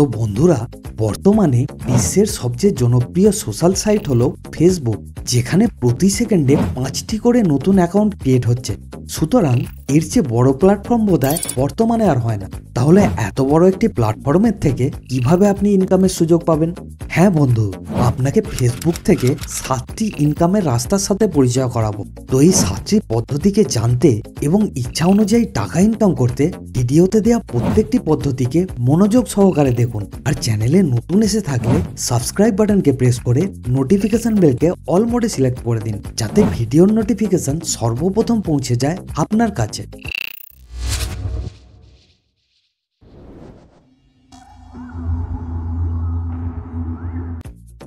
তো বন্ধুরা, বর্তমানে বিশ্বের সবচেয়ে জনপ্রিয় সোশ্যাল সাইট হলো ফেসবুক যেখানে প্রতি সেকেন্ডে পাঁচটি করে নতুন অ্যাকাউন্ট ক্রিয়েট হচ্ছে। সুতরাং এর চেয়ে বড় প্ল্যাটফর্ম বোধহয় বর্তমানে আর হয় না। তাহলে এত বড় একটি প্ল্যাটফর্মের থেকে কীভাবে আপনি ইনকামের সুযোগ পাবেন? হ্যাঁ বন্ধু, আপনাকে ফেসবুক থেকে সাতটি ইনকামের রাস্তার সাথে পরিচয় করাবো। তো এই সাতটি পদ্ধতিকে জানতে এবং ইচ্ছা অনুযায়ী টাকা ইনকাম করতে ভিডিওতে দেওয়া প্রত্যেকটি পদ্ধতিকে মনোযোগ সহকারে দেখুন। আর চ্যানেলে নতুন এসে থাকলে সাবস্ক্রাইব বাটনকে প্রেস করে নোটিফিকেশন বেলকে অল মোডে সিলেক্ট করে দিন। যাতে ভিডিওর নোটিফিকেশন সর্বপ্রথম পৌঁছে যায় আপনার কাছে।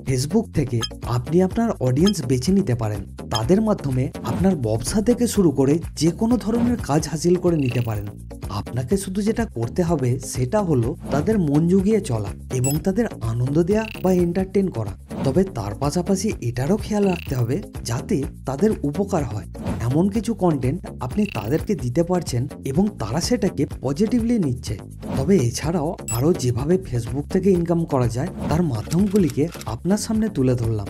ফেসবুক থেকে আপনি আপনার অডিয়েন্স বেছে নিতে পারেন। তাদের মাধ্যমে আপনার ব্যবসা থেকে শুরু করে যে কোনো ধরনের কাজ হাসিল করে নিতে পারেন। আপনাকে শুধু যেটা করতে হবে সেটা হলো তাদের মন জুগিয়ে চলা এবং তাদের আনন্দ দেয়া বা এন্টারটেন করা। তবে তার পাশাপাশি এটারও খেয়াল রাখতে হবে যাতে তাদের উপকার হয়। এমন কিছু কন্টেন্ট আপনি তাদেরকে দিতে পারছেন এবং তারা সেটাকে পজিটিভলি নিচ্ছে। তবে এছাড়াও আরও যেভাবে ফেসবুক থেকে ইনকাম করা যায়, তার মাধ্যমগুলিকে আপনার সামনে তুলে ধরলাম।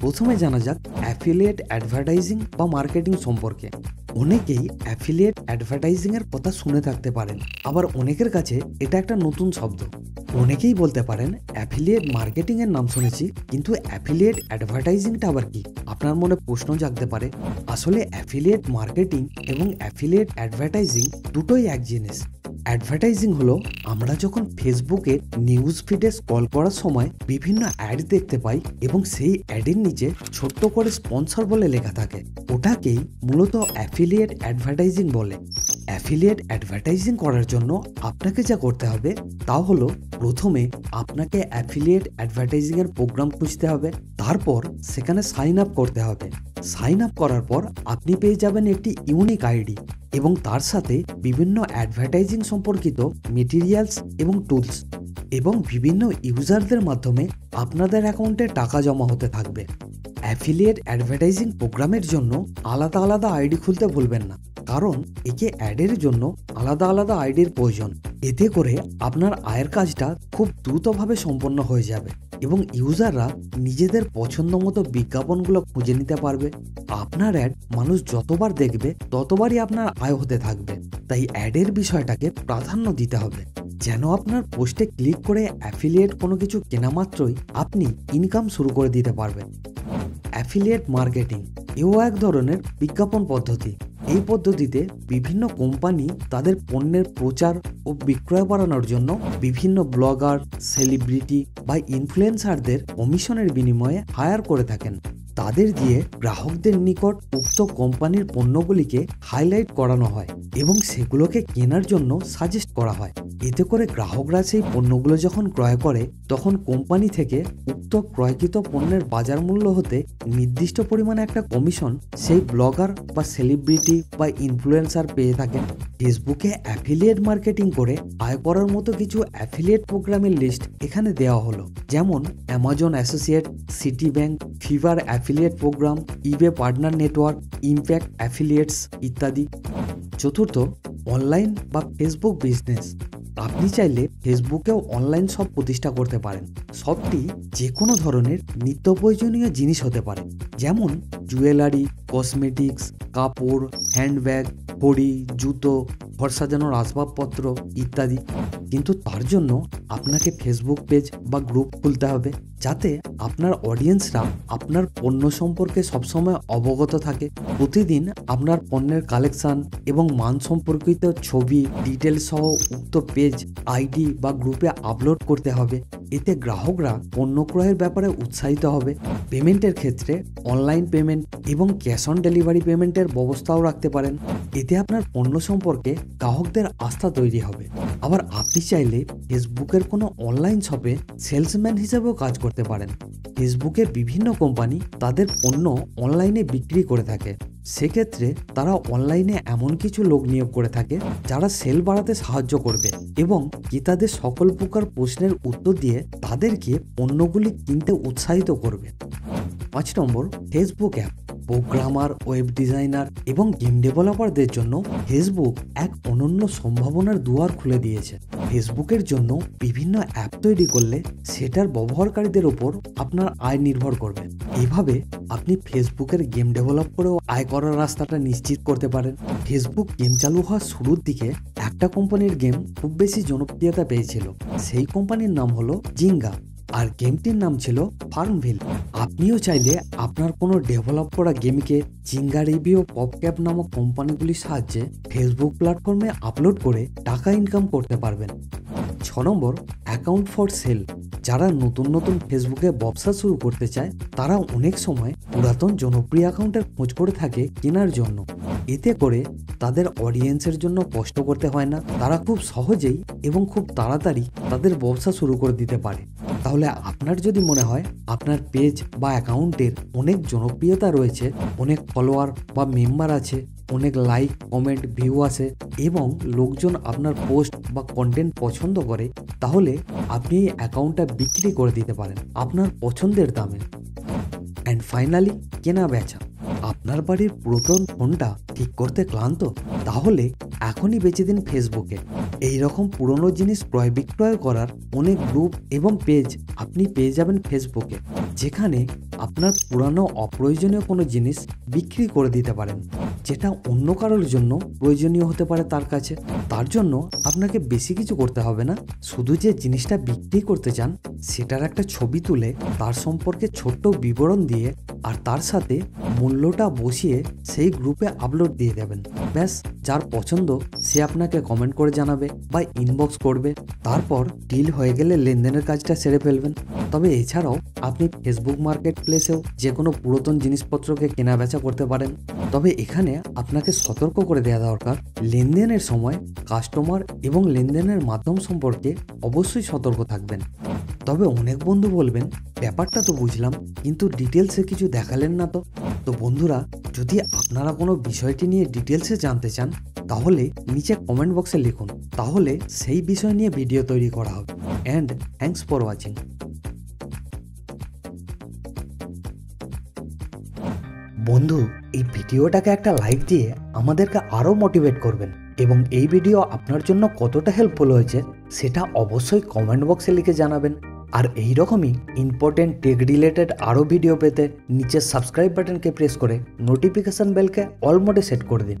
প্রথমে জানা যাক অ্যাফিলিয়েট অ্যাডভার্টাইজিং বা মার্কেটিং সম্পর্কে। অনেকেই অ্যাফিলিয়েট অ্যাডভার্টাইজিংয়ের কথা শুনে থাকতে পারেন, আবার অনেকের কাছে এটা একটা নতুন শব্দ। অনেকেই বলতে পারেন অ্যাফিলিয়েট মার্কেটিং এর নাম শুনেছি, কিন্তু অ্যাফিলিয়েট অ্যাডভার্টাইজিংটা আবার কি? আপনার মনে প্রশ্ন জাগতে পারে, আসলে অ্যাফিলিয়েট মার্কেটিং এবং অ্যাফিলিয়েট অ্যাডভার্টাইজিং দুটোই এক জিনিস। অ্যাডভার্টাইজিং হলো আমরা যখন ফেসবুকে নিউজ ফিডে স্ক্রল করার সময় বিভিন্ন অ্যাড দেখতে পাই এবং সেই অ্যাডের নিচে ছোট্ট করে স্পন্সর বলে লেখা থাকে। ওটাকেই মূলত অ্যাফিলিয়েট অ্যাডভার্টাইজিং বলে। অ্যাফিলিয়েট অ্যাডভার্টাইজিং করার জন্য আপনাকে যা করতে হবে তা হলো প্রথমে আপনাকে অ্যাফিলিয়েট অ্যাডভার্টাইজিংয়ের প্রোগ্রাম খুঁজতে হবে। তারপর সেখানে সাইন আপ করতে হবে। সাইন আপ করার পর আপনি পেয়ে যাবেন একটি ইউনিক আইডি এবং তার সাথে বিভিন্ন অ্যাডভার্টাইজিং সম্পর্কিত মেটেরিয়ালস এবং টুলস এবং বিভিন্ন ইউজারদের মাধ্যমে আপনাদের অ্যাকাউন্টে টাকা জমা হতে থাকবে। অ্যাফিলিয়েট অ্যাডভার্টাইজিং প্রোগ্রামের জন্য আলাদা আলাদা আইডি খুলতে ভুলবেন না। কারণ একে অ্যাডের জন্য আলাদা আলাদা আইডির প্রয়োজন। এতে করে আপনার আয়ের কাজটা খুব দ্রুতভাবে সম্পন্ন হয়ে যাবে এবং ইউজাররা নিজেদের পছন্দ মতো বিজ্ঞাপনগুলো খুঁজে নিতে পারবে। আপনার অ্যাড মানুষ যতবার দেখবে, ততবারই আপনার আয় হতে থাকবে। তাই অ্যাডের বিষয়টাকে প্রাধান্য দিতে হবে। যেন আপনার পোস্টে ক্লিক করে অ্যাফিলিয়েট কোনো কিছু কেনা মাত্রই আপনি ইনকাম শুরু করে দিতে পারবেন। অ্যাফিলিয়েট মার্কেটিং এও এক ধরনের বিজ্ঞাপন পদ্ধতি। এই পদ্ধতিতে বিভিন্ন কোম্পানি তাদের পণ্যের প্রচার ও বিক্রয় বাড়ানোর জন্য বিভিন্ন ব্লগার, সেলিব্রিটি বা ইনফ্লুয়েন্সারদের কমিশনের বিনিময়ে হায়ার করে থাকেন। তাদের দিয়ে গ্রাহকদের নিকট উক্ত কোম্পানির পণ্যগুলিকে হাইলাইট করানো হয় এবং সেগুলোকে কেনার জন্য সাজেস্ট করা হয়। এতে করে গ্রাহকরা সেই পণ্যগুলো যখন ক্রয় করে, তখন কোম্পানি থেকে উক্ত ক্রয়কৃত পণ্যের বাজার মূল্য হতে নির্দিষ্ট পরিমাণে একটা কমিশন সেই ব্লগার বা সেলিব্রিটি বা ইনফ্লুয়েন্সার পেয়ে থাকেন। ফেসবুকে অ্যাফিলিয়েট মার্কেটিং করে আয় করার মতো কিছু অ্যাফিলিয়েট প্রোগ্রামের লিস্ট এখানে দেওয়া হলো। যেমন Amazon associate city bank Fiverr affiliate program eBay partner network impact affiliates ইত্যাদি। চতুর্থ অনলাইন বা ফেসবুক বিজনেস আপনি চাইলে ফেসবুকেও অনলাইন শপ প্রতিষ্ঠা করতে পারেন। শপটি যে কোনো ধরনের নিত্য প্রয়োজনীয় জিনিস হতে পারে, যেমন জুয়েলারি কসমেটিক্স কাপড় হ্যান্ডব্যাগ ঘড়ি জুতো ঘর সাজানোর আসবাবপত্র ইত্যাদি। কিন্তু তার জন্য আপনাকে ফেসবুক পেজ বা গ্রুপ খুলতে হবে, যাতে আপনার অডিয়েন্সরা আপনার পণ্য সম্পর্কে সবসময় অবগত থাকে। প্রতিদিন আপনার পণ্যের কালেকশান এবং মান সম্পর্কিত ছবি ডিটেলস সহ উক্ত পেজ আইডি বা গ্রুপে আপলোড করতে হবে। এতে গ্রাহকরা পণ্য ক্রয়ের ব্যাপারে উৎসাহিত হবে। পেমেন্টের ক্ষেত্রে অনলাইন পেমেন্ট এবং ক্যাশ অন ডেলিভারি পেমেন্টের ব্যবস্থাও রাখতে পারেন। এতে আপনার পণ্য সম্পর্কে গ্রাহকদের আস্থা তৈরি হবে। আবার আপনি চাইলে ফেসবুকের কোনো অনলাইন শপে সেলসম্যান হিসেবেও কাজ করতে পারেন। ফেসবুকে বিভিন্ন কোম্পানি তাদের পণ্য অনলাইনে বিক্রি করে থাকে। সেক্ষেত্রে তারা অনলাইনে এমন কিছু লোক নিয়োগ করে থাকে যারা সেল বাড়াতে সাহায্য করবে এবং ক্রেতাদের সকল প্রকার প্রশ্নের উত্তর দিয়ে তাদেরকে পণ্যগুলি কিনতে উৎসাহিত করবে। পাঁচ number Facebook app programmer web designer এবং গেম ডেভেলপারদের জন্য ফেসবুক এক অনন্য সম্ভাবনার দুয়ার খুলে দিয়েছে। ফেসবুকের জন্য বিভিন্ন অ্যাপ তৈরি করলে সেটার ব্যবহারকারীদের ওপর আপনার আয় নির্ভর করবে। এভাবে আপনি ফেসবুকের গেম ডেভেলপ করেও আয় করার রাস্তাটা নিশ্চিত করতে পারেন। ফেসবুক গেম চালু হওয়ার শুরুর দিকে একটা কোম্পানির গেম খুব বেশি জনপ্রিয়তা পেয়েছিল। সেই কোম্পানির নাম হলো জিঙ্গা। আর গেমটির নাম ছিল ফার্মভিল। আপনিও চাইলে আপনার কোনো ডেভেলপ করা গেমকে জিঙ্গা রিভিউ পপক্যাপ নামক কোম্পানিগুলির সাহায্যে ফেসবুক প্ল্যাটফর্মে আপলোড করে টাকা ইনকাম করতে পারবেন। ছ নম্বর, অ্যাকাউন্ট ফর সেল। যারা নতুন নতুন ফেসবুকে ব্যবসা শুরু করতে চায়, তারা অনেক সময় পুরাতন জনপ্রিয় অ্যাকাউন্টের খোঁজ করে থাকে কেনার জন্য। এতে করে তাদের অডিয়েন্সের জন্য কষ্ট করতে হয় না। তারা খুব সহজেই এবং খুব তাড়াতাড়ি তাদের ব্যবসা শুরু করে দিতে পারে। তাহলে আপনার যদি মনে হয় আপনার পেজ বা অ্যাকাউন্টের অনেক জনপ্রিয়তা রয়েছে, অনেক ফলোয়ার বা মেম্বার আছে, অনেক লাইক কমেন্ট ভিউ আসে এবং লোকজন আপনার পোস্ট বা কন্টেন্ট পছন্দ করে, তাহলে আপনি এই অ্যাকাউন্টটা বিক্রি করে দিতে পারেন আপনার পছন্দের দামে। অ্যান্ড ফাইনালি কেনা বেচা। আপনার বাড়ির পুরাতন ফোনটা ঠিক করতে ক্লান্ত, তাহলে এখনই বেঁচে দিন ফেসবুকে। এই রকম পুরনো জিনিস ক্রয় বিক্রয় করার অনেক গ্রুপ এবং পেজ আপনি পেয়ে যাবেন ফেসবুকে, যেখানে আপনার পুরানো অপ্রয়োজনীয় কোনো জিনিস বিক্রি করে দিতে পারেন। যেটা অন্য কারোর জন্য প্রয়োজনীয় হতে পারে তার কাছে। তার জন্য আপনাকে বেশি কিছু করতে হবে না। শুধু যে জিনিসটা বিক্রি করতে চান, সেটার একটা ছবি তুলে তার সম্পর্কে ছোট্ট বিবরণ দিয়ে আর তার সাথে মূল্যটা বসিয়ে সেই গ্রুপে আপলোড দিয়ে দেবেন। ব্যাস, যার পছন্দ সে আপনাকে কমেন্ট করে জানাবে বা ইনবক্স করবে। তারপর ডিল হয়ে গেলে লেনদেনের কাজটা সেরে ফেলবেন। তবে এছাড়াও আপনি ফেসবুক মার্কেট প্লেসেও যে কোনো পুরাতন জিনিসপত্রকে কেনা বেচা করতে পারেন। তবে এখানে আপনাকে সতর্ক করে দেওয়া দরকার, লেনদেনের সময় কাস্টমার এবং লেনদেনের মাধ্যম সম্পর্কে অবশ্যই সতর্ক থাকবেন। তবে অনেক বন্ধু বলবেন, ব্যাপারটা তো বুঝলাম, কিন্তু ডিটেলসে কিছু দেখালেন না তো। তো বন্ধুরা, যদি আপনারা কোনো বিষয়টি নিয়ে ডিটেলসে জানতে চান তাহলে নিচে কমেন্ট বক্সে লিখুন, তাহলে সেই বিষয় নিয়ে ভিডিও তৈরি করা হবে। অ্যান্ড থ্যাংকস ফর ওয়াচিং বন্ধু, এই ভিডিওটাকে একটা লাইক দিয়ে আমাদেরকে আরও মোটিভেট করবেন। এবং এই ভিডিও আপনার জন্য কতটা হেল্পফুল হয়েছে, সেটা অবশ্যই কমেন্ট বক্সে লিখে জানাবেন। আর এই রকমই ইম্পর্টেন্ট টেক রিলেটেড আরও ভিডিও পেতে নিচে সাবস্ক্রাইব বাটনকে প্রেস করে নোটিফিকেশন বেলকে অল মোডে সেট করে দিন।